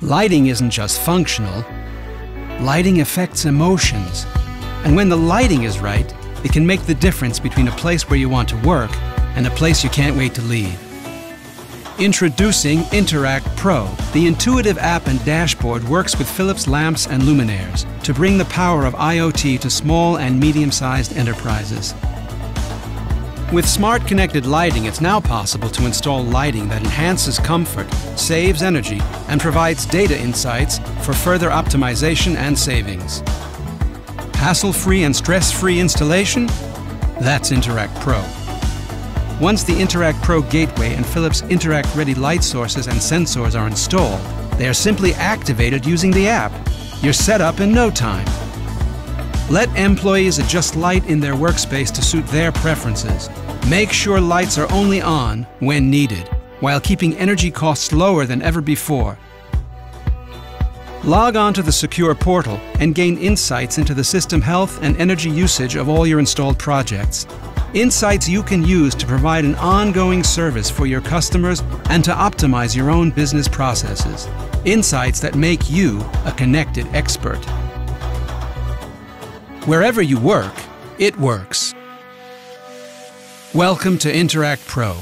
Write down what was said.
Lighting isn't just functional, lighting affects emotions. And when the lighting is right, it can make the difference between a place where you want to work and a place you can't wait to leave. Introducing Interact Pro. The intuitive app and dashboard works with Philips lamps and luminaires to bring the power of IoT to small and medium sized enterprises. With smart connected lighting, it's now possible to install lighting that enhances comfort, saves energy, and provides data insights for further optimization and savings. Hassle free and stress free installation? That's Interact Pro. Once the Interact Pro gateway and Philips Interact Ready light sources and sensors are installed, they are simply activated using the app. You're set up in no time. Let employees adjust light in their workspace to suit their preferences. Make sure lights are only on when needed, while keeping energy costs lower than ever before. Log on to the secure portal and gain insights into the system health and energy usage of all your installed projects. Insights you can use to provide an ongoing service for your customers and to optimize your own business processes. Insights that make you a connected expert. Wherever you work, it works. Welcome to Interact Pro.